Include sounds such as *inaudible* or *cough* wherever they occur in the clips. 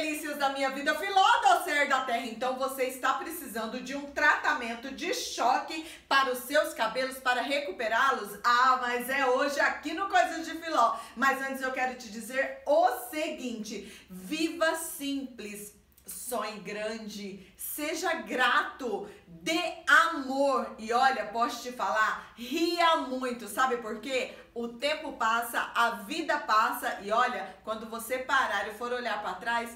delícias da minha vida, filó do ser da terra. Então você está precisando de um tratamento de choque para os seus cabelos, para recuperá-los? Ah, mas é hoje aqui no Coisas de Filó. Mas antes eu quero te dizer o seguinte: viva simples, sonhe grande, seja grato, dê amor. E olha, posso te falar, ria muito, sabe por quê? O tempo passa, a vida passa e olha, quando você parar e for olhar para trás,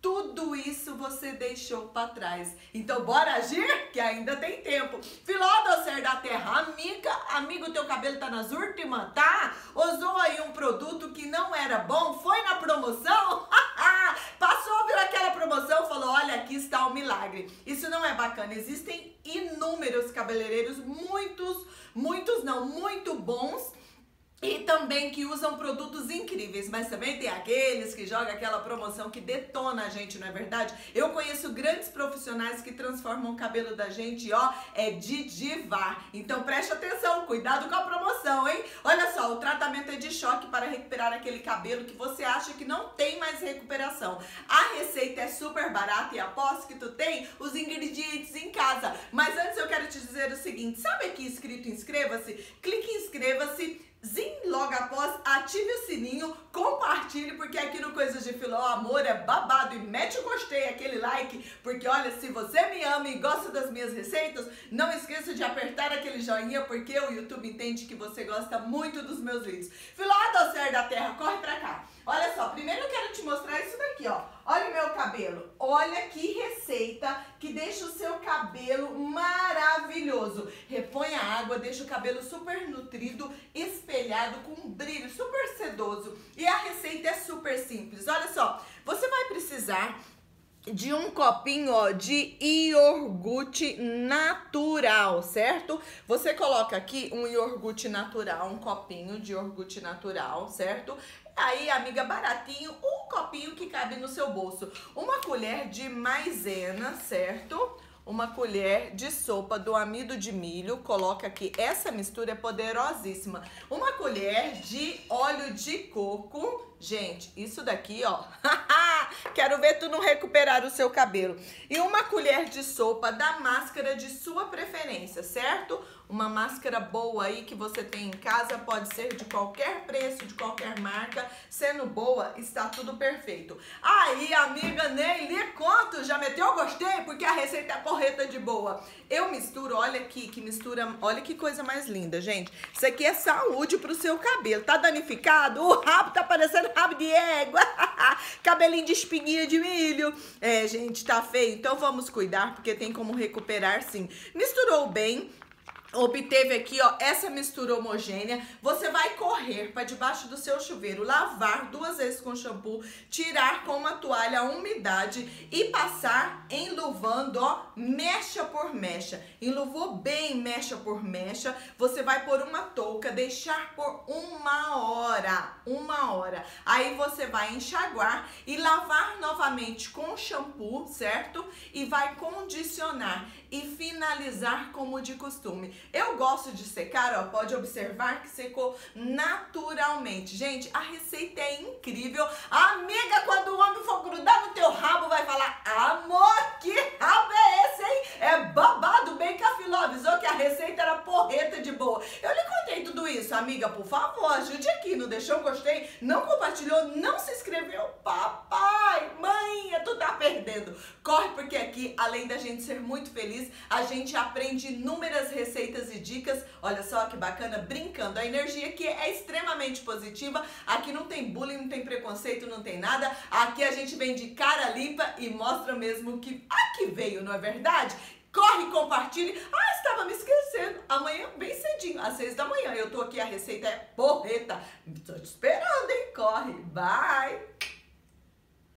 tudo isso você deixou para trás. Então bora agir que ainda tem tempo. Filó do ser da terra, amiga, amigo, teu cabelo tá nas últimas, tá? Usou aí um produto que não era bom, foi na promoção? *laughs* Passou, viu aquela promoção, falou, olha, aqui está o milagre. Isso não é bacana. Existem inúmeros cabeleireiros, muitos, muitos não, muito bons e também que usam produtos incríveis, mas também tem aqueles que jogam aquela promoção que detona a gente, não é verdade? Eu conheço grandes profissionais que transformam o cabelo da gente, ó, é de divar. Então preste atenção, cuidado com a promoção, hein? Olha só, o tratamento é de choque para recuperar aquele cabelo que você acha que não tem mais recuperação. A receita é super barata e aposto que tu tem os ingredientes em casa. Mas antes eu quero te dizer o seguinte, sabe aqui escrito inscreva-se? Clique em inscreva-se logo após, ative o sininho, compartilhe, porque aqui no Coisas de Filó, amor é babado. E mete o gostei, aquele like, porque olha, se você me ama e gosta das minhas receitas, não esqueça de apertar aquele joinha, porque o YouTube entende que você gosta muito dos meus vídeos. Filó docer da terra, corre pra cá. Olha só, primeiro eu quero te mostrar isso daqui, ó. Olha o meu cabelo. Olha que receita que deixa o seu cabelo maravilhoso. Repõe a água, deixa o cabelo super nutrido, espelhado, com um brilho super sedoso. E a receita é super simples. Olha só, você vai precisar de um copinho ó, de iogurte natural, certo? Você coloca aqui um iogurte natural, um copinho de iogurte natural, certo? Aí, amiga, baratinho, um copinho que cabe no seu bolso. Uma colher de maisena, certo? Uma colher de sopa do amido de milho, coloca aqui. Essa mistura é poderosíssima. Uma colher de óleo de coco. Gente, isso daqui, ó. *laughs* Quero ver tu não recuperar o seu cabelo. E uma colher de sopa da máscara de sua preferência, certo? Uma máscara boa aí que você tem em casa, pode ser de qualquer preço, de qualquer marca. Sendo boa, está tudo perfeito. Aí, amiga Ney, lhe conto, já meteu gostei? Porque a receita é correta de boa. Eu misturo, olha aqui, que mistura, olha que coisa mais linda, gente. Isso aqui é saúde pro seu cabelo. Tá danificado? O rabo tá parecendo rabo de égua. *laughs* *laughs* Cabelinho de espinguinha de milho. É, gente, tá feio. Então vamos cuidar, porque tem como recuperar sim. Misturou bem obteve aqui, ó, essa mistura homogênea, você vai correr para debaixo do seu chuveiro, lavar duas vezes com shampoo, tirar com uma toalha a umidade e passar enluvando, ó, mecha por mecha. Enluvou bem mecha por mecha, você vai por uma touca, deixar por uma hora, uma hora. Aí você vai enxaguar e lavar novamente com shampoo, certo? E vai condicionar e finalizar como de costume. Eu gosto de secar, ó, pode observar que secou naturalmente. Gente, a receita é incrível. Amiga, quando o homem for grudar no teu rabo, vai falar, amor, que rabo é esse, hein? É babado, bem que a Filó avisou que a receita era porreta de boa. Eu lhe contei tudo isso, amiga, por favor, deixou um gostei, não compartilhou, não se inscreveu, papai, mãe, tu tá perdendo. Corre porque aqui, além da gente ser muito feliz, a gente aprende inúmeras receitas e dicas. Olha só que bacana, brincando. A energia aqui é extremamente positiva. Aqui não tem bullying, não tem preconceito, não tem nada. Aqui a gente vem de cara limpa e mostra mesmo que aqui veio, não é verdade? Corre, compartilhe. Ah, estava me esquecendo. Cedinho, às seis da manhã. Eu tô aqui, a receita é porreta. Tô te esperando, hein? Corre. Bye.